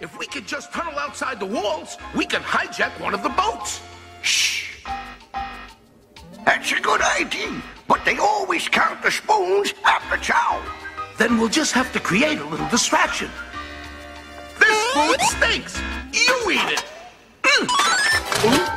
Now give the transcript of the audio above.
If we could just tunnel outside the walls, we can hijack one of the boats. Shh. That's a good idea, but they always count the spoons after chow. Then we'll just have to create a little distraction. This food stinks. You eat it. Mm.